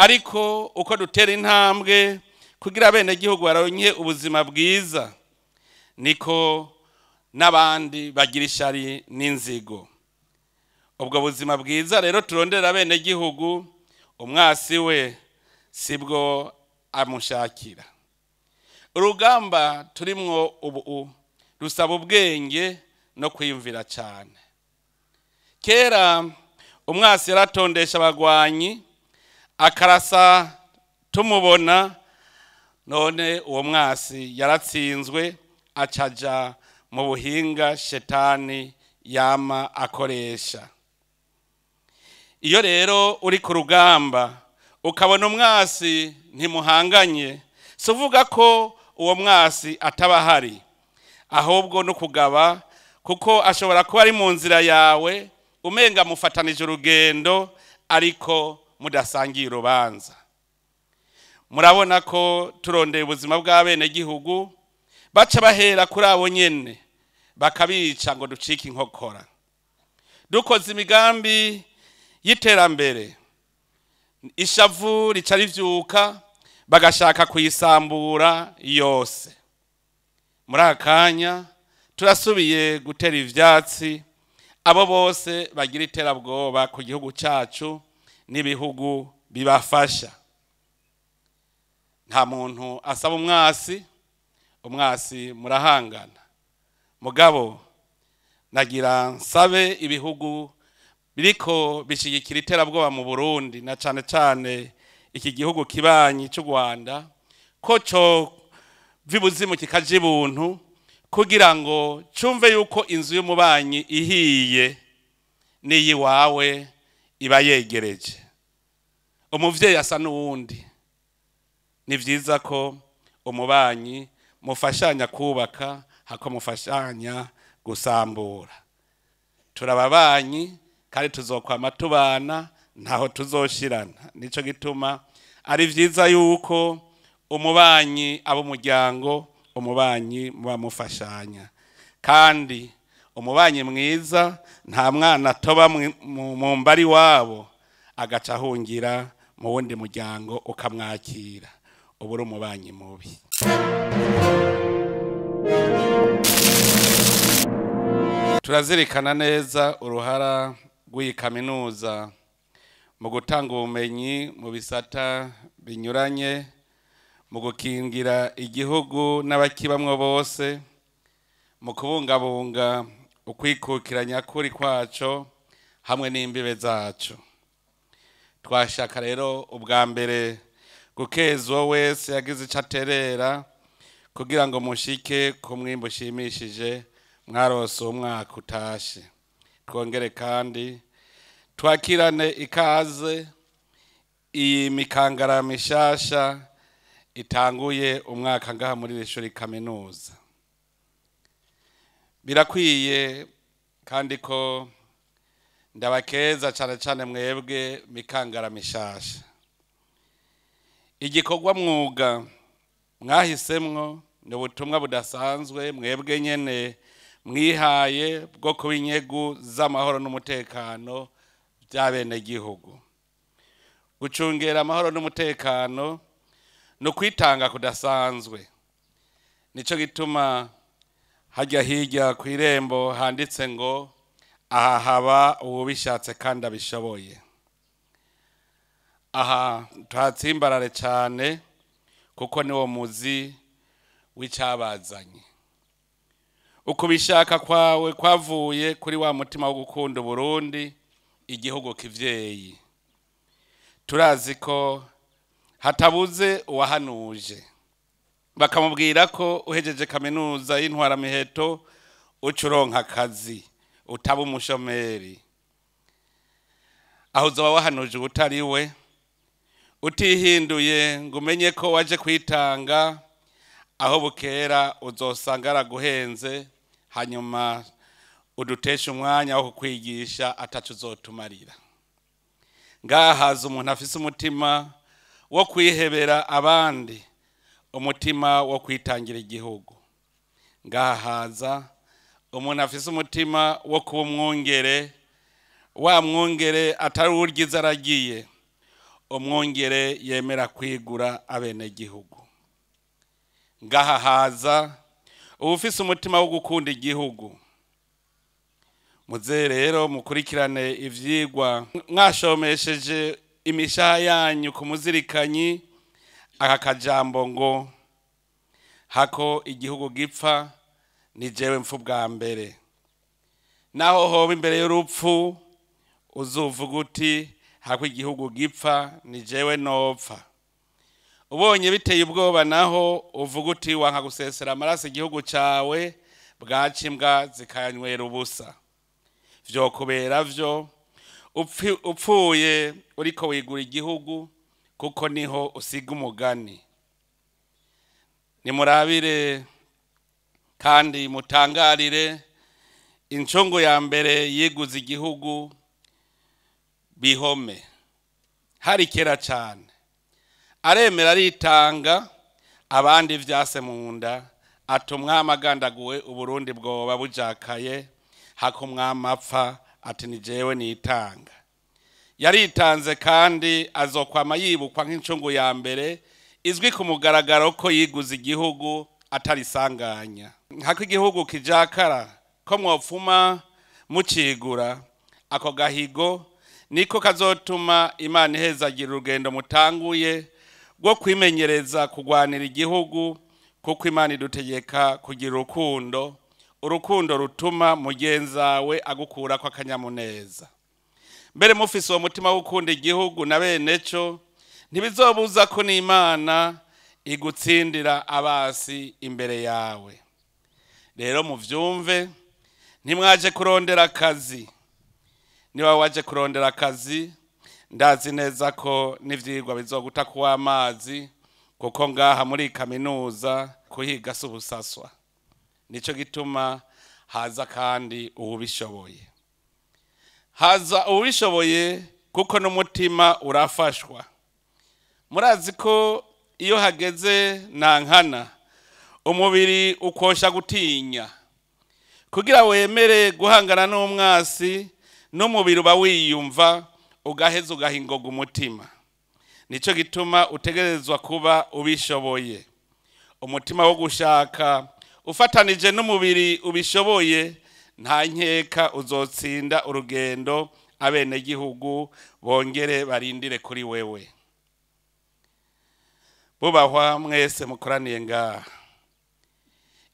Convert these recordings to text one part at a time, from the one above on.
ariko uko dutera intambwe kugira abenegihugu baronke ubuzima bwiza niko n'abandi bagira ishari n'inzigo. Ubwo buzima bwiza rero turondera abenegihugu umwasi we sibwo amushakira. Urugamba turimwo ubu rusaba ubwenge no kwiyumvira cyane kera umwasi yaratondesha abagwanyi akarasa tumubona none uwo mwasi yaratsinzwe acaja mu buhinga shetani yama akoresha. Iyo rero uri ku rugamba ukabona umwasi ntimuhanganye si uvuga ko uwo mwasi ataba ahari. Ahubwo no kugaba kuko ashobora kuba ari mu nzira yawe umenga mufatanije urugendo ariko mudasangiye urubanza. Murabona ko turondeye ubuzima bw'abenegihugu baca bahera kuri abo nyene bakabica ngo ducike inkokora. Dukoze imigambi y'iterambere. Ishavu rica rivyuka bagashaka kuyisambura yose. Muri aka kanya turasubiye gutera ivyatsi abo bose bagira iterabwoba ku gihugu cyacu n'ibihugu bibafasha. Nta muntu asaba umwasi umwasi murahangana. Mugabo nagira nsabe ibihugu biriko bishigikira iterabwoba mu burundi na cyane cyane iki gihugu kibanyi cy'u rwanda ko cyo vibuzimu kikaja ibuntu kugira ngo cyumve yuko inzu y'umubanyi ihiye n'iyi wawe iba yegereje umuvyeyi asa n'uwundi. Ni byiza ko umubanyi mufashanya kubaka hako mufashanya gusambura. Turababanyi kandi tuzokwama tubana ntaho tuzoshirana. Nico gituma ari vyiza yuko umubanyi aba umuryango umubanyi muba mufashanya kandi umubanyi mwiza nta mwana atoba mu mbari wabo. Agaca ahungira mu wundi muryango ukamwakira. Uba uri umubanyi mubi. Turazirikana neza uruhara rw'iyi kaminuza mu gutanga ubumenyi mu bisata binyuranye mu gukingira igihugu n'abakibamwo bose mu kubungabunga ukwikukira nyakuri kwaco hamwe n'imbibe zacu. Twashaka rero ubwa mbere gukeza uwo wese yagize icyo aterera kugira ngo mushike ku mwimbo ushimishije mwarose umwaka utashe. Twongere kandi twakirane ikaze iyi mikangara mishasha itanguye umwaka ngaha muri iri shuri kaminuza. Birakwiye kandi ko ndabakeza cyane cyane mwebwe mikangara mishasha. Igikorwa mwuga mwahisemwo ni ubutumwa budasanzwe mwebwe nyene mwihaye bwo kuba inyegu z'amahoro n'umutekano by'abenegihugu gucungera amahoro n'umutekano ni ukwitanga kudasanzwe. Nicyo gituma hajya hirya ku irembo handitse ngo aha haba uwubishatse kandi abishoboye. Aha tuhatsimbarare cyane kuko niwo muzi w'icyabazanye. Ukubishaka kwawe kwavuye kuri wa mutima wo gukunda uburundi igihugu kivyeyi. Turazi ko hatabuze uwahanuje. Bakamubwira ko uhejeje kaminuza y'intwaramiheto uca uronka akazi utaba umushomeri. Aho uzoba wahanuje ubutari we utihinduye ngo umenye ko waje kwitanga aho bukera uzosanga araguhenze hanyuma udutesha umwanya wo kukwigisha atacu uzotumarira ngaha haza umuntu afise umutima wo kwihebera abandi. Umutima wo kwitangira igihugu. Ngaha haza umuntu afise umutima wo kuba umwungere wa mwungere atari uryiza aragiye umwungere yemera kwigura abenegihugu. Ngaha haza uba ufise umutima wo gukunda igihugu. Muze rero mukurikirane ivyigwa. Mwashomesheje imishaha yanyu ku muzirikanyi aka kajambo ngo hako igihugu gipfa ni jewe mpfu bwa mbere. Naho hoba imbere y'urupfu uzuvuga uti hako igihugu gipfa ni jewe nopfa. Ubonye biteye ubwoba naho uvuga uti wanka gusesera amaraso igihugu cawe bwaca imbwa zikanywera ubusa. Vyokubera vyo upfi- upfuye uriko wigura igihugu kuko ni ho usiga umugani. Nimurabire kandi mutangarire incungu ya mbere yiguze igihugu bihome. Hari kera cyane aremera aritanga abandi vyase mu nda ati umwami agandaguwe uburundi bwoba bujakaye hako umwami ati ni jewe nitanga. Yaritanze kandi azokwama yibukwa nk'incungu ya mbere izwi ku mugaragaro ko yiguze igihugu atarisanganya hako igihugu kijakara ko mwopfuma mucigura ako gahigo niko kazotuma imana ihezagira urugendo mutanguye rwo kwimenyereza kugwanira igihugu kuko imana idutegeka kugira urukundo urukundo rutuma mugenzawe agukurako akanyamuneza mbere mufise uwo mutima wo gukunda igihugu na bene cyo ntibizobuza ko n'imana igutsindira abasi imbere yawe. Rero muvyumve ntimwaje kurondera akazi. Niba waje kurondera akazi ndazi neza ko n'ivyigwa bizoguta kuwa amazi kuko ngaha muri kaminuza kuhiga si ubusaswa. Nico gituma haza kandi uwubishoboye. Haza uwubishoboye kuko n'umutima urafashwa. Murazi ko iyo hageze nankana umubiri ukosha gutinya. Kugira wemere guhangana n'umwasi n'umubiri uba wiyumva ugaheza ugahingoga umutima. Nicyo gituma utegerezwa kuba ubishoboye. Umutima wo gushaka ufatanije n'umubiri ubishoboye nta nkeka uzotsinda urugendo abenegihugu bongere barindire kuri wewe. Bubahwa mwese mukoraniye ngaha.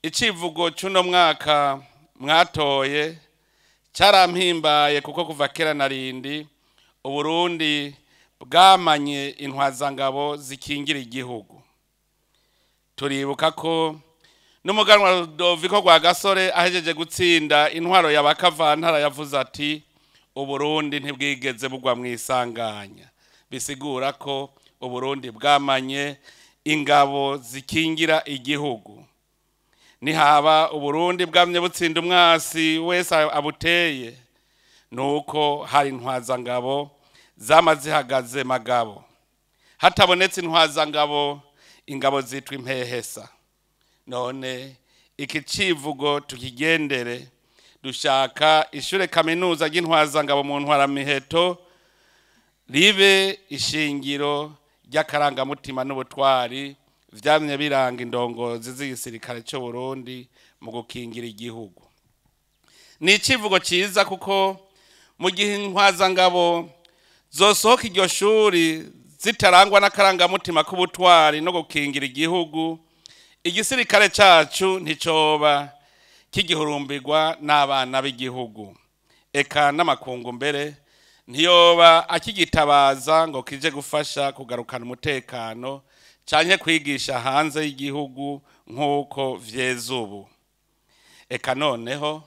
Icivugo cy'uno mwaka mwatoye cyarampimbaye kuko kuva kera na rindi uburundi bwamanye intwazangabo zikingira igihugu. Turibuka ko n'umuganwa rudoviko rwa gasore ahejeje gutsinda intwaro ya bakavantara yavuze ati uburundi ntibwigeze bugwa mu isanganya. Bisigura ko uburundi bwamanye ingabo zikingira igihugu. Nihaba uburundi bwamye butsinda umwasi wese abuteye nuko hari intwazangabo zama zihagaze magabo. Hatabonetse intwazangabo ingabo zitwa impehesa. None iki civugo tukigendere dushaka ishure kaminuza ry'intwazangabo mu ntwaramiheto ribe ishingiro ry'akarangamutima n'ubutwari vyamye biranga indongozi z'igisirikare cy'u Burundi mu gukingira igihugu. Ni icivugo ciza kuko mu gihe intwazangabo zosohoka iryo shuri zitarangwa n'akarangamutima k'ubutwari no gukingira igihugu igisirikare cacu nticoba kigihurumbirwa n'abana b'igihugu. Eka n'amakungu mbere ntiyoba akigitabaza ngo kije gufasha kugarukana umutekano canke kwigisha hanze y'igihugu nk'uko vyeze ubu. Eka noneho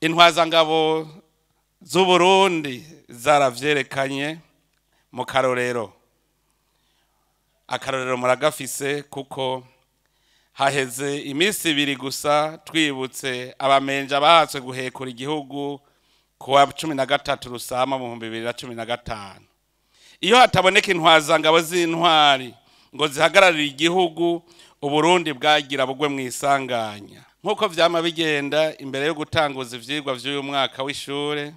intwazangabo z'uburundi zaravyerekanye mu karorero. Akarorero muragafise kuko haheze iminsi ibiri gusa twibutse abamenja bahatswe guhekura igihugu kuwa cumi na gatatu rusama mu bihumbi bibiri na cumi na gatanu. Iyo hataboneka intwazangabo z'intwari ngo zihagararire igihugu uburundi bwagira bugwe mu isanganya. Nk'uko vyama bigenda imbere yo gutanguza ivyigwa vy'uyu mwaka w'ishure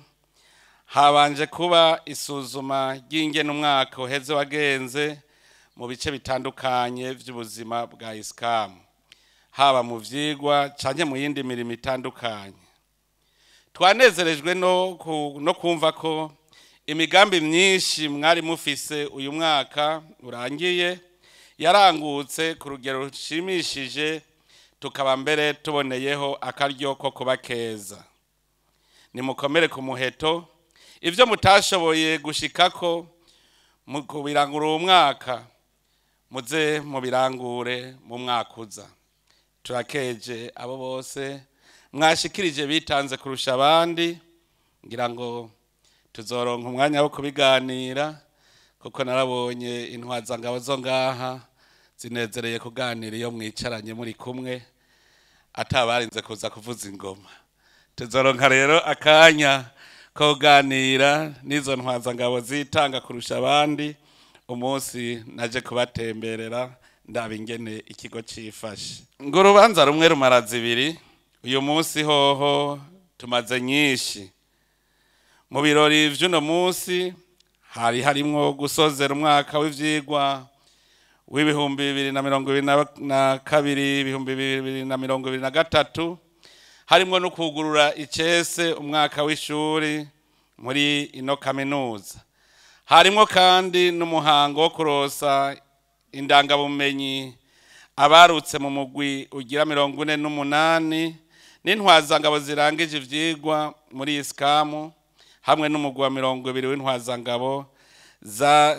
habanje kuba isuzuma ry'ingene umwaka uheze wagenze mu bice bitandukanye by'ubuzima bwa isikamu haba mu vyigwa canke mu yindi mirimo itandukanye. Twanezerejwe no, ku, no kumva ko imigambi myinshi mwari mufise uyu mwaka urangiye yarangutse ku rugero rushimishije tukaba mbere tuboneyeho akaryo ko kuba keza. Nimukomere ku muheto ibyo mutashoboye gushikako mu kubirangura uwo mwaka muze mubirangure mu mwaka uza. Turakeje abo bose. Mwashikirije bitanze kurusha abandi ngira ngo tuzoronka umwanya wo kubiganira kuko narabonye intwazangabo zo ngaha zinezereye kuganira iyo mwicaranye muri kumwe atabarinze kuza kuvuza ingoma. Tuzoronka rero akanya ko kuganira n'izo ntwazangabo zitanga kurusha abandi umunsi naje kubatemberera ndaba ingene ikigo cifashe ngo urubanza rumwe rumara zibiri uyu munsi hoho tumaze nyinshi. Mu birori vy'uno munsi hari harimwo gusozera umwaka w'ivyigwa w'ibihumbi bibiri na mirongo ibiri na- kabiri ibihumbi bibiri na mirongo ibiri na gatatu. Harimwo no kugurura icese umwaka w'ishuri muri ino kaminuza. Harimwo kandi n'umuhango wo kurosa indangabumenyi abarutse mu mugwi ugira mirongo ine n'umunani n'intwazangabo zirangije ivyigwa muri isikamu hamwe n'umugwi wa mirongo ibiri w'intwazangabo za-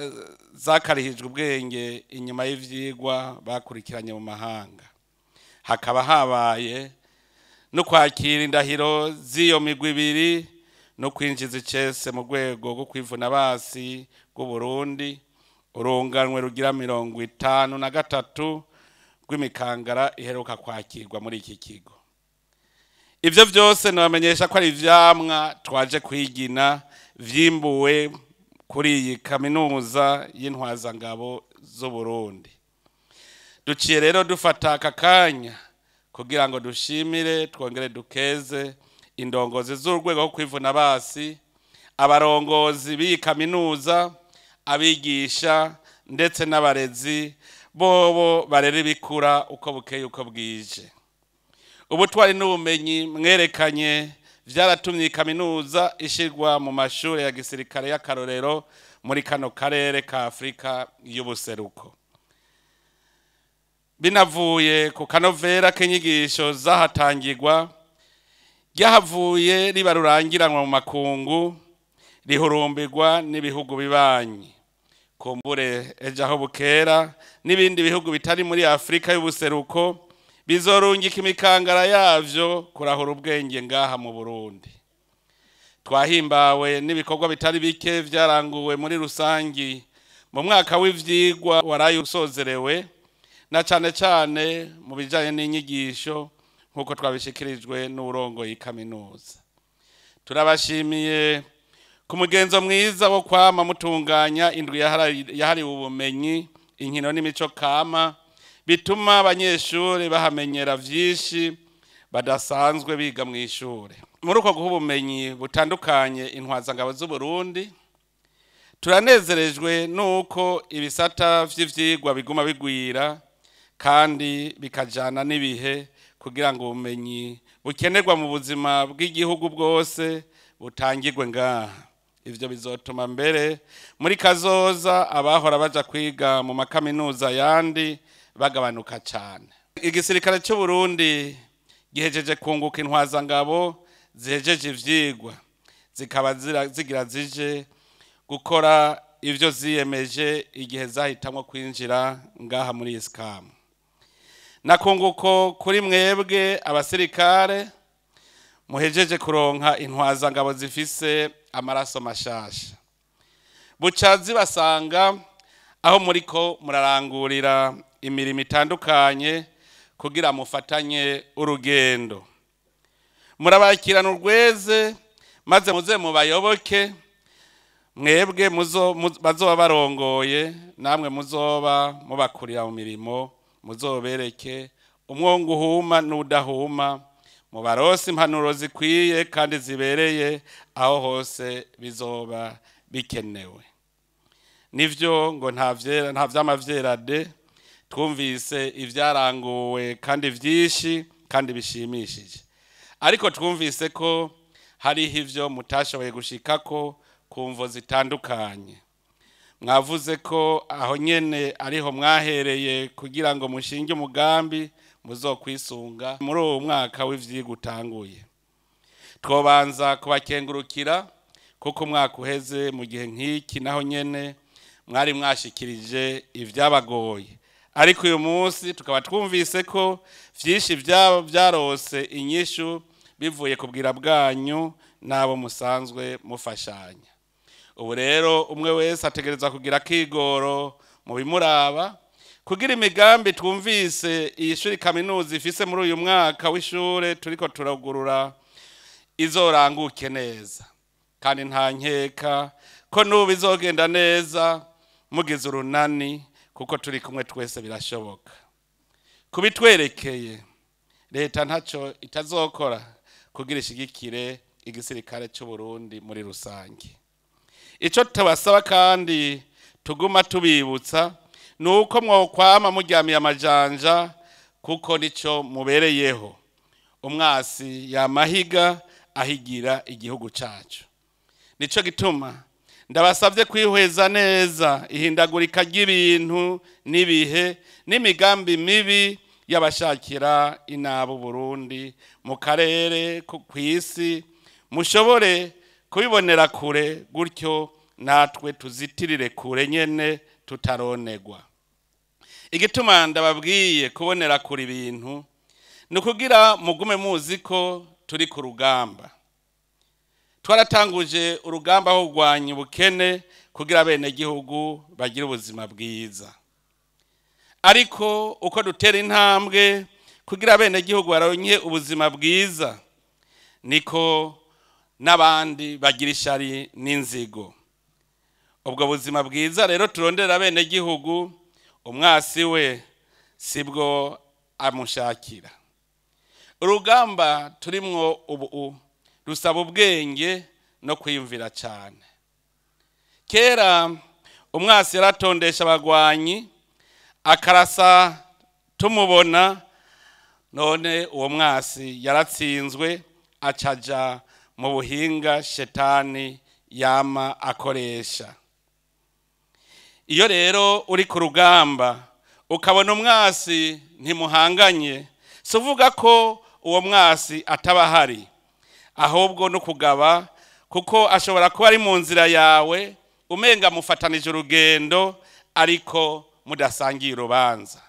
zakarihijwe ubwenge inyuma y'ivyigwa bakurikiranye mu mahanga. Hakaba habaye no kwakira indahiro z'iyo migwi ibiri no kwinjiza icese mu rwego rwo kwivuna basi rw'uburundi urunganwe rugira mirongo itanu na gatatu rw'imikangara iheruka kwakirwa muri iki kigo. Ibyo byose nabamenyesha ko ari ivyamwa twaje kwigina vyimbuwe kuri iyi kaminuza y'intwazangabo z'uburundi. Duciye rero dufata aka kanya kugira ngo dushimire twongere dukeze indongozi z'urwego rwo kwivuna basi abarongozi b'iyi kaminuza abigisha ndetse n'abarezi bobo barera ibikura uko bukeye uko bwije. Ubutwari n'ubumenyi mwerekanye vyaratumye iyi kaminuza ishirwa mu mashuri ya gisirikare y'akarorero muri kano karere ka afurika y'ubuseruko. Binavuye ku kanovera k'inyigisho zahatangirwa ryahavuye riba rurangiranwa mu makungu rihurumbirwa n'ibihugu bibanyi. Kumbure ejo aho bukera n'ibindi bihugu bitari muri afurika y'ubuseruko bizorungika imikangara yavyo kurahura ubwenge ngaha mu burundi. Twahimbawe n'ibikorwa bitari bike vyaranguwe muri rusangi mu mwaka w'ivyigwa waraye usozerewe na cane cane mu bijanye n'inyigisho nk'uko twabishikirijwe n'uburongoye kaminuza. Turabashimiye ku mugenzo mwiza wo kwama mutunganya indwi yahariwe ubumenyi inkino n'imico kama bituma abanyeshuri bahamenyera vyinshi badasanzwe biga mu ishure muri uko guha ubumenyi butandukanye intwazangabo z'uburundi turanezerejwe n'uko ibisata vy'ivyigwa biguma bigwira kandi bikajana n'ibihe kugira ngo ubumenyi bukenerwa mu buzima bw'igihugu bwose butangirwe ngaha. Ivyo bizotuma mbere muri kazoza abahora baja kwiga mu makaminuza yandi bagabanuka cane. Igisirikare cy'u Burundi gihejeje kunguka intwazangabo zihejeje ivyigwa. Zikaba zigira zije gukora ivyo ziyemeje igihe zahitamwo kwinjira ngaha muri isikamu nakunguko kuri mwebwe abasirikare muhejeje kuronka intwazangabo zifise amaraso mashasha. Buca zibasanga aho muriko murarangurira imirimo itandukanye kugira mufatanye urugendo. Murabakirana urweze maze muze mubayoboke mwebwe bazoba barongoye namwe muzoba mubakurira mu mirimo muzobereke. Umwongo uhuma n'udahuma mu barose impanuro zikwiye kandi zibereye aho hose bizoba bikenewe. Nivyo ngo nta vyera nta vyama vyera de twumvise ivyaranguwe kandi vyinshi kandi bishimishije. Ariko twumvise ko hariho ivyo mutashoboye gushikako ku mvo zitandukanye. Mwavuze ko aho nyene ariho mwahereye kugira ngo mushinge umugambi muzokwisunga muri uwo mwaka w'ivyigwa utanguye twobanza kubakengurukira kuko umwaka uheze mu gihe nk'iki naho nyene mwari mwashikirije ibyabagoye ariko uyu munsi tukaba twumvise ko vyinshi vyaba vyarose inyishu bivuye ku bwanyu n'abo musanzwe mufashanya. Ubu rero umwe wese ategereza kugira akigoro mu bimuraba kugira imigambi twumvise iyi shuri kaminuza ifise muri uyu mwaka w'ishure turiko turagurura izoranguke neza. Kandi nta nkeka ko n'ubu izogenda neza mugize urunani kuko turi kumwe twese birashoboka. Kubitwerekeye leta ntacyo itazokora kugira ishigikire igisirikare cy'u Burundi muri rusange. Icyo tubasaba kandi tuguma tubibutsa ni uko mwokwama muryamiye amajanja kuko ni cyo mubereyeho. Umwasi yamahiga ahigira igihugu cyacu ni cyo gituma ndabasabye kwihweza neza ihindagurika ry'ibintu n'ibihe n'imigambi mibi y'abashakira inabo Burundi mu karere ku isi mushobore kubibonera kure gutyo natwe tuzitirire kure nyene tutaronegwa. Igituma ndababwiye kubonera kure ibintu ni ukugira mugume muzi ko turi ku rugamba. Twaratanguje urugamba aho kurwanya ubukene kugira abenegihugu bagire ubuzima bwiza. Ariko uko dutera intambwe kugira abenegihugu baronke ubuzima bwiza niko n'abandi bagira ishari n'inzigo. Ubwo buzima bwiza rero turondera abenegihugu umwasi we sibwo amushakira. Urugamba turimwo ubu rusaba ubwenge no kwiyumvira cyane kera umwasi yaratondesha abagwanyi akarasa tumubona none uwo mwasi yaratsinzwe acaja mu buhinga shetani yama akoresha. Iyo rero uri ku rugamba ukabona umwasi ntimuhanganye si uvuga ko uwo mwasi ataba ahari. Ahubwo no kugaba kuko ashobora kuba ari mu nzira yawe umenga mufatanije urugendo ariko mudasangiye urubanza.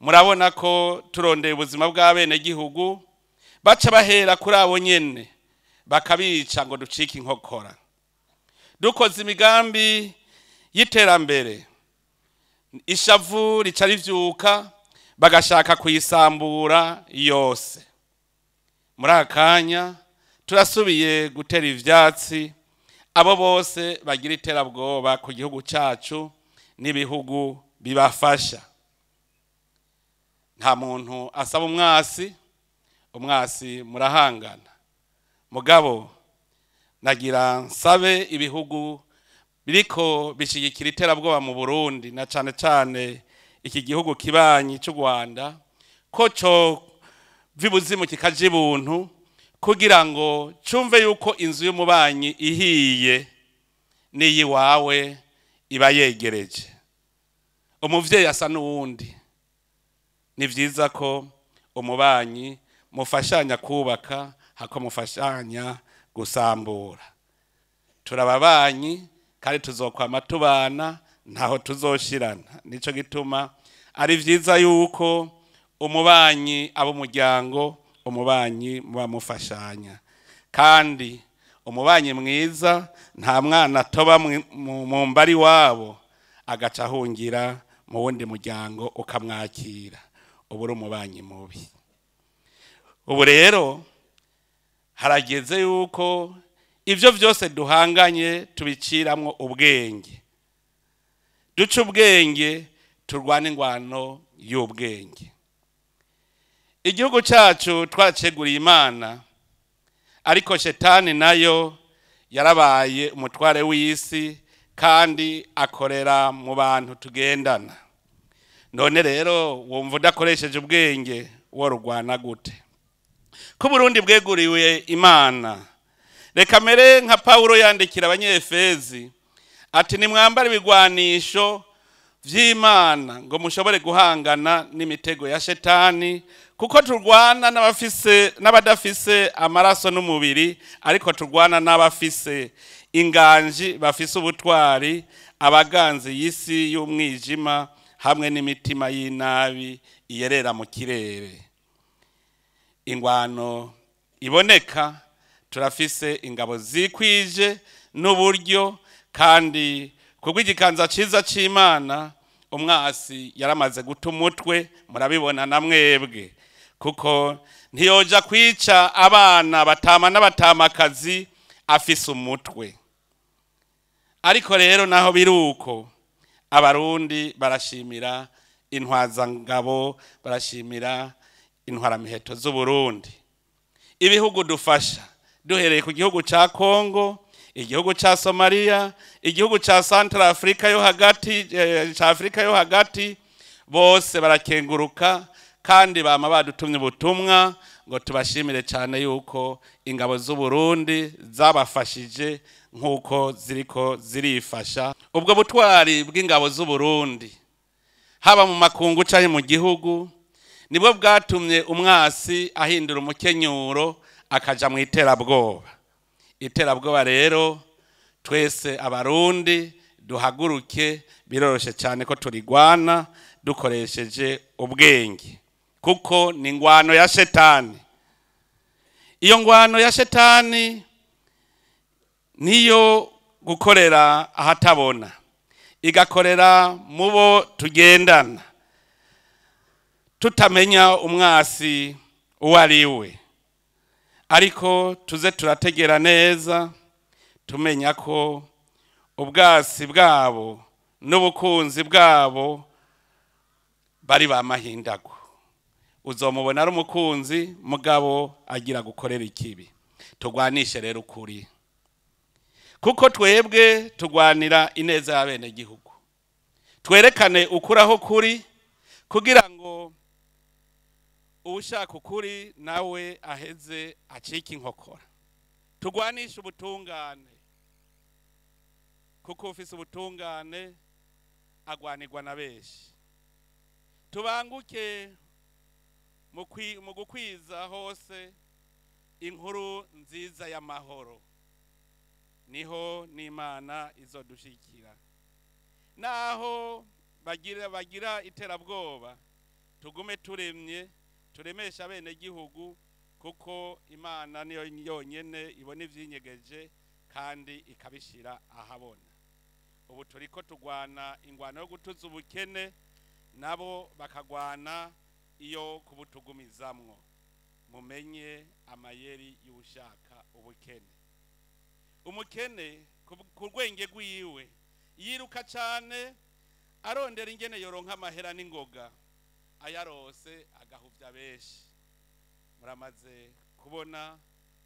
Murabona ko turondeye ubuzima bw'abenegihugu baca bahera kuri abo nyene bakabica ngo ducike inkokora. Dukoze imigambi y'iterambere. Ishavu rica rivyuka bagashaka kuyisambura yose. Muri aka kanya turasubiye gutera ivyatsi abo bose bagira iterabwoba ku gihugu cyacu n'ibihugu bibafasha. Nta muntu asaba umwasi umwasi murahangana. Mugabo nagira nsabe ibihugu biriko bishigikira iterabwoba mu burundi na cane cane iki gihugu kibanyi cy'u rwanda ko co vibuzimu kikaja ibuntu kugira ngo cumve yuko inzu y'umubanyi ihiye n'iyi wawe iba yegereje. Umuvyeyi asa n'uwundi. Ni vyiza ko umubanyi mufashanya kubaka hako mufashanya gusambura. Turababanyi kandi tuzokwama tubana ntaho tuzoshirana. Nico gituma ari vyiza yuko umubanyi abo umuryango umubanyi muba mufashanya. Kandi umubanyi mwiza nta mwana atoba mu mbari wabo agaca ahungira mu wundi muryango ukamwakira. Ubu uri umubanyi mubi. Ubu rero harageze yuko ibyo byose duhanganye tubiciramwo ubwenge. Duce ubwenge turwane ingwano y'ubwenge. Igihugu cyacu twaceguriye imana ariko shetani na yo yarabaye umutware w'isi kandi akorera mu bantu tugendana. None rero wumva udakoresheje ubwenge worugwana gute? Ko Burundi bweguriwe imana. Reka mere nka Pawulo yandikira abanyefezi ati nimwambare ibigwanisho vy'imana ngo mushobore guhangana n'imitego ya shetani kuko turwana n'abafise n'abadafise amaraso n'umubiri ariko turwana n'abafise inganji bafise ubutwari abaganzi y'isi y'umwijima hamwe n'imitima y'inabi iyerera mu kirere. Ingwano iboneka turafise ingabo zikwije n'uburyo kandi kubw'igikanza ciza c'imana umwasi yaramaze guta umutwe murabibona na mwebwe. Kuko ntiyoja kwica abana batama n'abatamakazi afise umutwe. Ariko rero naho biri uko abarundi barashimira intwazangabo barashimira intwaramiheto z'uburundi. Ibihugu dufasha duhereye ku gihugu cya kongo igihugu cya somaliya igihugu cya santara afurika yo hagati cya afurika yo hagati bose barakenguruka kandi bama badutumye ubutumwa ngo tubashimire cyane yuko ingabo z'uburundi zabafashije nk'uko ziriko zirifasha. Ubwo butwari bw'ingabo z'uburundi haba mu makungu cyangwa mu gihugu ni bwo bwatumye umwasi ahindura umukenyuro akaja mu iterabwoba. Iterabwoba rero twese abarundi duhaguruke biroroshye cyane ko turigwana dukoresheje ubwenge. Kuko ni ingwano ya shetani. Iyo ngwano ya shetani niyo gukorera ahatabona. Igakorera mu bo tugendana. Tutamenya umwasi uwo ari we. Ariko tuze turategera neza tumenya ko ubwasi bwabo n'ubukunzi bwabo bari ba mahindago uzomubona ari umukunzi mugabo agira gukorera ikibi. Turwanishe rero ukuri. Kuko twebwe turwanira ineza y'abenegihugu. Twerekane ukuri aho kuri kugira ngo ushaka ukuri nawe aheze acike inkokora. Turwanishe ubutungane. Kuko ufise ubutungane agwanirwa na benshi. Tubanguke mu gukwiza hose inkuru nziza y'amahoro. Niho n'imana izodushikira naho bagira iterabwoba tugume turemye turemesha abenegihugu kuko imana niyo yonyine ibona ibyinyegeje kandi ikabishyira ahabona ubu turi ko turwana ingwano yo gutuza ubukene nabo bakagwana iyo kubutugumizamwo. Mumenye amayeri y'ushaka ubukene. Umukene ku rwenge rw'iwe yiruka cyane arondera ingene yoronka amahera n'ingoga. Ayarose agahuvya benshi. Muramaze kubona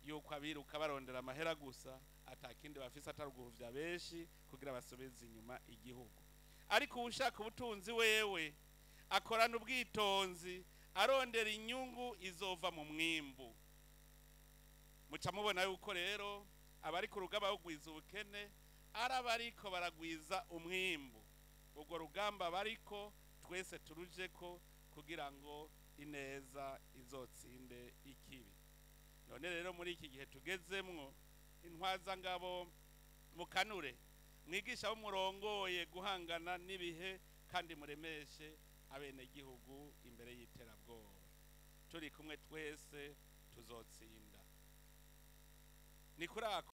yuko abiruka barondera amahera gusa atakindi bafise atari benshi kugira basubize inyuma igihugu. Ariko uwushaka ubutunzi wewe akorana ubwitonzi arondera inyungu izova mu mwimbu. Muca mubona yuko rero abari ku rugamba bagwiza ubukene ari abariko baragwiza umwimbu. Ubwo rugamba bariko twese turuje ko kugira ngo ineza izotsinde ikibi. None rero muri iki gihe tugezemwo intwazangabo mukanure. Mwigisha bo murongoye guhangana n'ibihe kandi muremeshe abenegihugu imbere y'iterabwoba. Turi kumwe twese tuzotsinda. Ni kuri ako